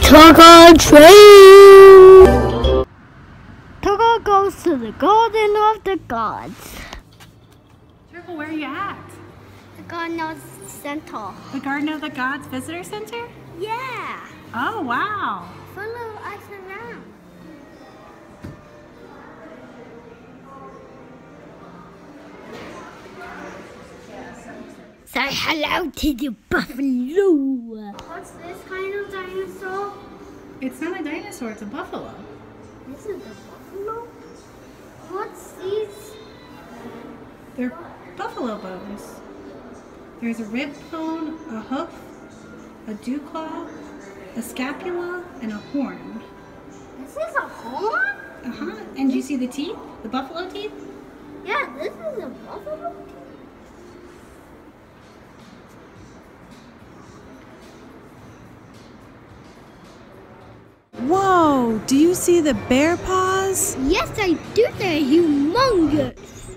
the train. Turkle goes to the Garden of the Gods. Turkle, where are you at? The Garden of the Center. The Garden of the Gods Visitor Center? Yeah. Oh, wow. Follow us around. Say hello to the buffalo. What's this kind of dinosaur? It's not a dinosaur, it's a buffalo. This is a buffalo? What's these? They're buffalo bones. There's a rib bone, a hoof, a dew claw, a scapula, and a horn. This is a horn? Uh-huh. And do you see the teeth? The buffalo teeth? Yeah, this is a buffalo. Whoa, do you see the bear paws? Yes, I do. They're humongous.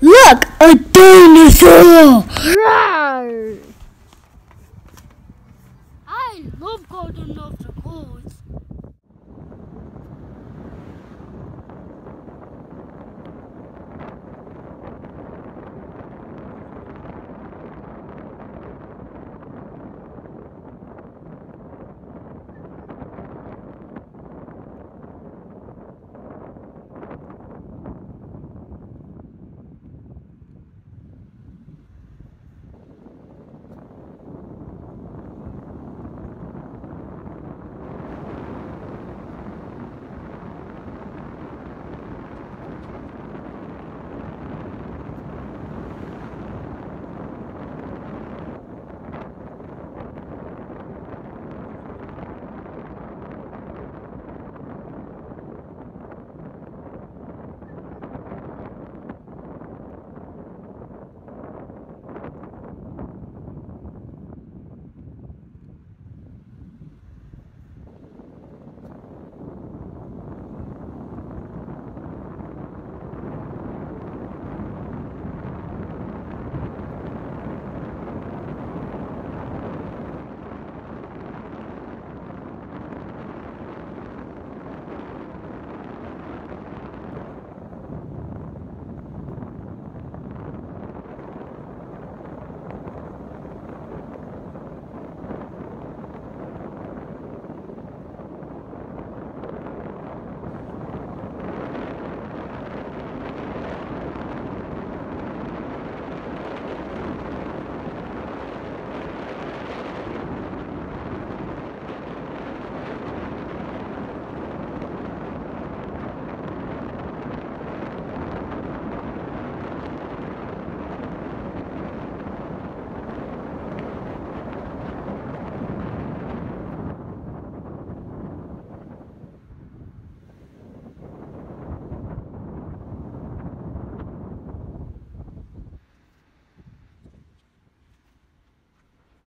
Look, a dinosaur! Roar! I love golden obstacles.